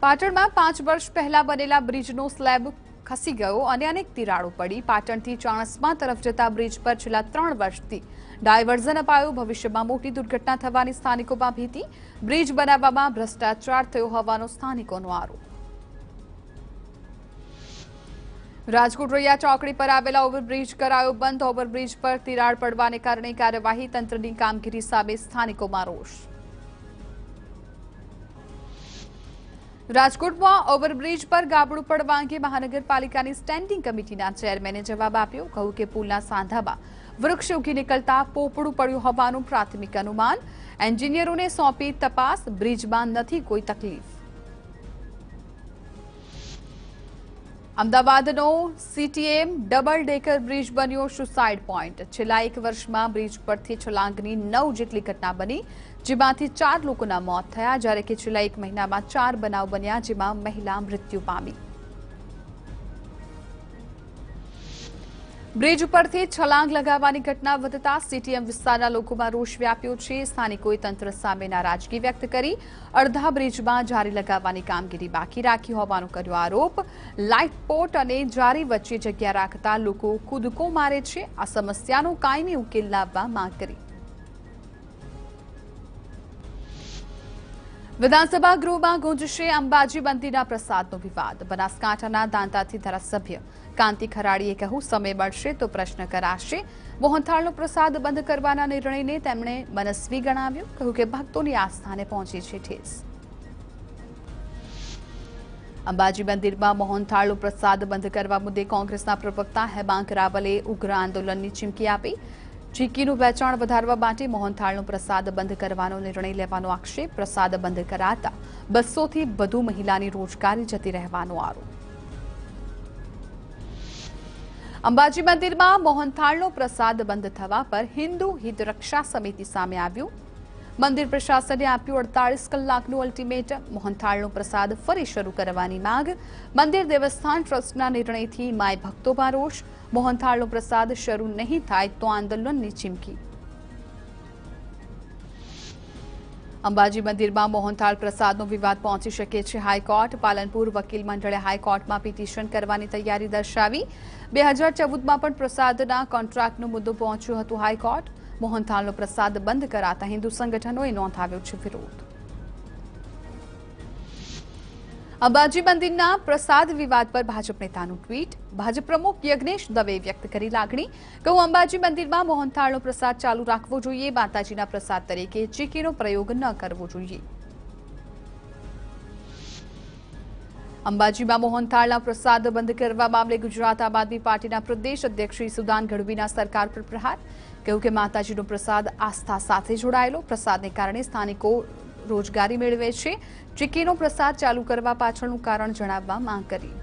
પાટણમાં પાંચ વર્ષ પહેલા બનેલા બ્રિજનો સ્લેબ ખસી ગયો અને અનેક તિરાડો પડી પાટણથી ચાણસ્મા તરફ જતા બ્રિજ પર છેલ્લા ત્રણ વર્ષથી ડાયવર્ઝન અપાયું ભવિષ્યમાં મોટી દુર્ઘટના થવાની સ્થાનિકોમાં ભીતિ બ્રિજ બનાવવામાં ભ્રષ્ટાચાર થયો હોવાનો સ્થાનિકોનો આરોપ રાજકોટ રૈયા ચોકડી પર આવેલા ઓવરબ્રિજ કરાયો બંધ ઓવરબ્રિજ પર તિરાડ પડવાને કારણે કાર્યવાહી તંત્રની કામગીરી સામે સ્થાનિકોમાં રોષ રાજકોટમાં ઓવરબ્રિજ પર ગાબડું પડવા અંગે મહાનગરપાલિકાની સ્ટેન્ડિંગ કમિટીના ચેરમેને જવાબ આપ્યો કહ્યું કે પુલના સાંધામાં વૃક્ષ ઉગી નીકળતા પોપડું પડ્યું હોવાનું પ્રાથમિક અનુમાન એન્જિનિયરોને સોંપી તપાસ બ્રિજમાં નથી કોઈ તકલીફ અમદાવાદનો સીટીએમ ડબલ ડેકર બ્રિજ બન્યો સુસાઇડ પોઈન્ટ છેલ્લા એક વર્ષમાં બ્રિજ પરથી છલાંગની નવ જેટલી ઘટના બની જેમાંથી ચાર લોકોના મોત થયા જ્યારે કે છેલ્લા એક મહિનામાં ચાર બનાવ બન્યા જેમાં મહિલા મૃત્યુ પામી બ્રિજ ઉપરથી છલાંગ લગાવવાની ઘટના વધતા સીટીએમ વિસ્તારના લોકોમાં રોષ વ્યાપ્યો છે. સ્થાનિકોએ તંત્ર સામે નારાજગી વ્યક્ત કરી. અડધા બ્રિજમાં જારી લગાવવાની કામગીરી બાકી રાખી હોવાનો કર્યો આરોપ. લાઇટ પોટ અને જારી વચ્ચે જગ્યા રાખતા લોકો કૂદકો મારે છે. આ સમસ્યાનો કાયમી ઉકેલ લાવવા માંગ કરી. વિધાનસભા ગૃહમાં ગુંજશે અંબાજી બંદીના પ્રસાદનો વિવાદ બનાસકાંઠાના દાંતાથી ધારાસભ્ય કાંતિ ખરાડીએ કહ્યું સમય મળશે તો પ્રશ્ન કરાશે મોહનથાળનો પ્રસાદ બંધ કરવાના નિર્ણયને તેમણે મનસ્વી ગણાવ્યો કહ્યું કે ભક્તોની આસ્થાને પહોંચી છે ઠેસ અંબાજી મંદિરમાં મોહનથાળનો પ્રસાદ બંધ કરવા મુદ્દે કોંગ્રેસના પ્રવક્તા હેમાંક રાવલે ઉગ્ર આંદોલનની ચીમકી આપી ચીકીનું વેચાણ વધારવા માટે મોહનથાળનો પ્રસાદ બંધ કરવાનો નિર્ણય લેવાનો આક્ષેપ પ્રસાદ બંધ કરાતા બસોથી વધુ મહિલાની રોજગારી જતી રહેવાનો આરોપ અંબાજી મંદિરમાં મોહનથાળનો પ્રસાદ બંધ થવા પર હિન્દુ હિત રક્ષા સમિતિ સામે આવ્યું મંદિર પ્રશાસને આપ્યું અડતાલીસ કલાકનું અલ્ટિમેટમ મોહનથાળનો પ્રસાદ ફરી શરૂ કરવાની માંગ મંદિર દેવસ્થાન ટ્રસ્ટના નિર્ણયથી માય ભક્તોમાં રોષ મોહનથાળનો પ્રસાદ શરૂ નહીં થાય તો આંદોલનની ચીમકી અંબાજી મંદિરમાં મોહનથાળ પ્રસાદનો વિવાદ પહોંચી શકે છે હાઈકોર્ટ પાલનપુર વકીલ મંડળે હાઈકોર્ટમાં પિટિશન કરવાની તૈયારી દર્શાવી બે હજાર ચૌદમાં પણ પ્રસાદના કોન્ટ્રાક્ટનો મુદ્દો પહોંચ્યો હતો હાઈકોર્ટ મોહનથાળનો પ્રસાદ બંધ કરાતા હિન્દુ સંગઠનોએ નોંધાવ્યો છે વિરોધ અંબાજી મંદિરના પ્રસાદ વિવાદ પર ભાજપ નેતાનું ટ્વીટ ભાજપ પ્રમુખ યજ્ઞેશ દવે વ્યક્ત કરી લાગણી કહું અંબાજી મંદિરમાં મોહનથાળનો પ્રસાદ ચાલુ રાખવો જોઈએ માતાજીના પ્રસાદ તરીકે ચીકીનો પ્રયોગ ન કરવો જોઈએ અંબાજીમાં મોહનથાળના પ્રસાદ બંધ કરવા મામલે ગુજરાત આમ આદમી પાર્ટીના પ્રદેશ અધ્યક્ષ શ્રી સુદાન ગઢવીના સરકાર પર પ્રહાર કહ્યું કે માતાજીનો પ્રસાદ આસ્થા સાથે જોડાયેલો પ્રસાદને કારણે સ્થાનિકો રોજગારી મેળવે છે ચીકીનો પ્રસાદ ચાલુ કરવા પાછળનું કારણ જણાવવા માંગ કરી